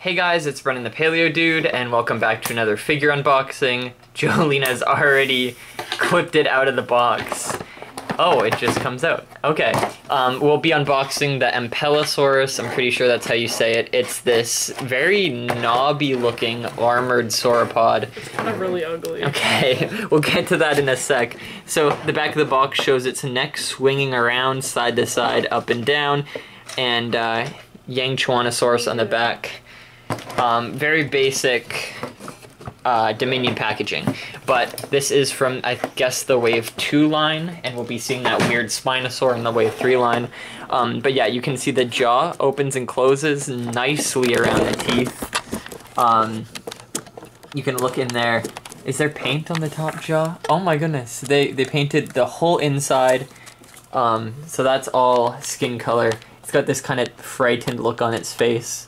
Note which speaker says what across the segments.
Speaker 1: Hey guys, it's Brennan the Paleo Dude, and welcome back to another figure unboxing. Jolene has already clipped it out of the box. Oh, it just comes out. Okay. Um, we'll be unboxing the Ampelosaurus. I'm pretty sure that's how you say it. It's this very knobby looking armored sauropod.
Speaker 2: It's kind of really ugly.
Speaker 1: Okay, we'll get to that in a sec. So the back of the box shows its neck swinging around side to side, up and down, and uh, Yangchuanosaurus on the back. Um, very basic uh, Dominion packaging. But this is from, I guess, the Wave 2 line, and we'll be seeing that weird Spinosaur in the Wave 3 line. Um, but yeah, you can see the jaw opens and closes nicely around the teeth. Um, you can look in there. Is there paint on the top jaw? Oh my goodness, they, they painted the whole inside. Um, so that's all skin color. It's got this kind of frightened look on its face.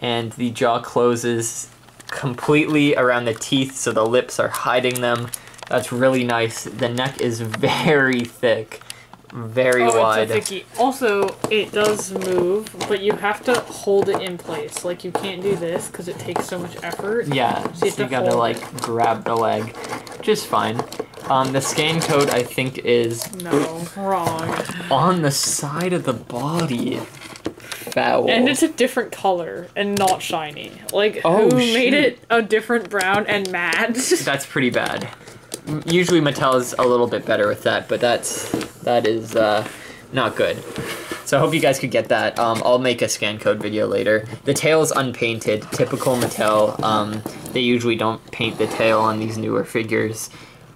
Speaker 1: And the jaw closes completely around the teeth so the lips are hiding them. That's really nice. The neck is very thick, very
Speaker 2: oh,
Speaker 1: wide.
Speaker 2: It's a. Also, it does move, but you have to hold it in place. Like you can't do this because it takes so much effort.
Speaker 1: Yeah,
Speaker 2: So you
Speaker 1: so you gotta like
Speaker 2: it.
Speaker 1: grab the leg, just fine. Um, the scan code I think is
Speaker 2: No, wrong.
Speaker 1: on the side of the body. Foul.
Speaker 2: And it's a different color and not shiny. Like
Speaker 1: Oh,
Speaker 2: who made
Speaker 1: shoot.
Speaker 2: it a different brown and matte?
Speaker 1: That's pretty bad. Usually Mattel is a little bit better with that, but that's that is uh, not good. So I hope you guys could get that. Um, I'll make a scan code video later. The tail is unpainted, typical Mattel. Um, they usually don't paint the tail on these newer figures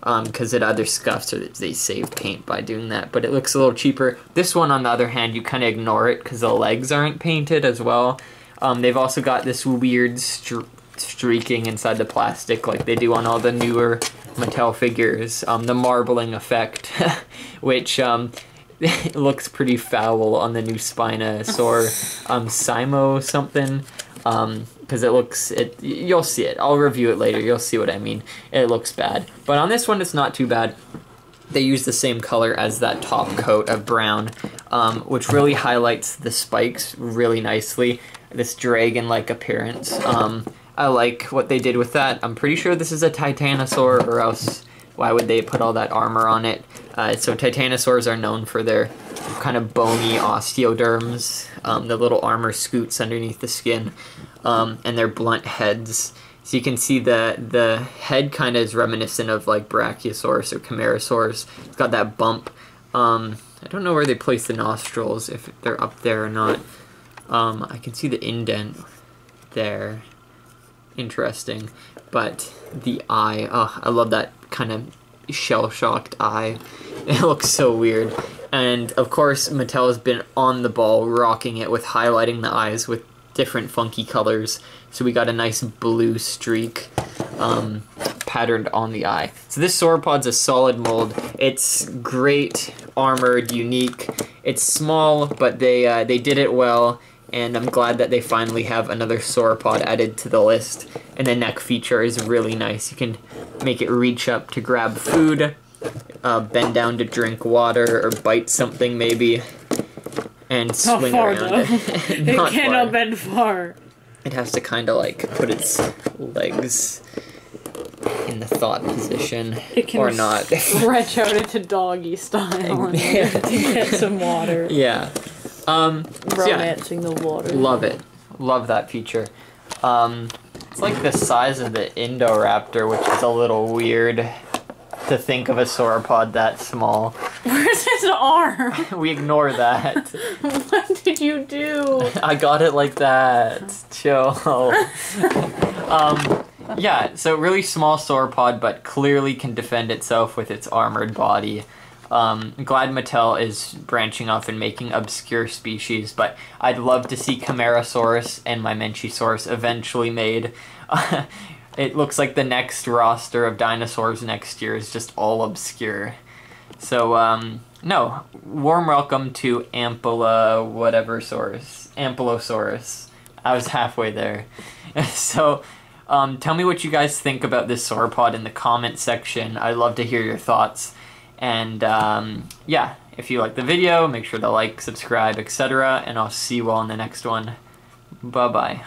Speaker 1: because it either scuffs or they save paint by doing that. But it looks a little cheaper. This one, on the other hand, you kind of ignore it because the legs aren't painted as well. Um, they've also got this weird str- streaking inside the plastic like they do on all the newer Mattel figures. Um, the marbling effect, which um, looks pretty foul on the new Spinosaur, um, Simo something. Because it looks, it you'll see it. I'll review it later. You'll see what I mean. It looks bad, but on this one, it's not too bad they use the same color as that top coat of brown, um, which really highlights the spikes really nicely. This dragon-like appearance. Um, I like what they did with that. I'm pretty sure this is a Titanosaur, or else why would they put all that armor on it? Uh, so Titanosaurs are known for their kind of bony osteoderms, um, the little armor scoots underneath the skin, um, and their blunt heads. So you can see the the head kind of is reminiscent of like Brachiosaurus or Camarasaurus. It's got that bump. Um, I don't know where they place the nostrils, if they're up there or not. Um, I can see the indent there. Interesting. But the eye, oh, I love that kind of shell-shocked eye. It looks so weird. And of course, Mattel has been on the ball, rocking it with highlighting the eyes with different funky colors. So we got a nice blue streak um, patterned on the eye. So this sauropod's a solid mold. It's great, armored, unique. It's small, but they uh, they did it well. And I'm glad that they finally have another sauropod added to the list. And the neck feature is really nice. You can make it reach up to grab food, uh, bend down to drink water, or bite something maybe, and
Speaker 2: Not
Speaker 1: swing
Speaker 2: far
Speaker 1: around.
Speaker 2: though. it
Speaker 1: Not
Speaker 2: cannot
Speaker 1: far.
Speaker 2: bend far.
Speaker 1: It has to kind of like put its legs in the thought position,
Speaker 2: It can
Speaker 1: or not.
Speaker 2: stretch out into doggy style and
Speaker 1: Yeah.
Speaker 2: get some water.
Speaker 1: yeah. Um, so yeah,
Speaker 2: Romancing the water.
Speaker 1: love it. Love that feature. Um, it's like the size of the Indoraptor, which is a little weird to think of a sauropod that small.
Speaker 2: Where's his arm?
Speaker 1: We ignore that.
Speaker 2: what did you do?
Speaker 1: I got it like that. Chill. um, yeah, so really small sauropod, but clearly can defend itself with its armored body. Um, glad Mattel is branching off and making obscure species, but I'd love to see Camarasaurus and Mamenchisaurus eventually made. It looks like the next roster of dinosaurs next year is just all obscure. So, um, no, warm welcome to Ampulla whatever saurus. Ampulosaurus. I was halfway there. so, um, tell me what you guys think about this sauropod in the comment section. I'd love to hear your thoughts. And, um, yeah, if you like the video, make sure to like, subscribe, etc. And I'll see you all in the next one. Bye-bye.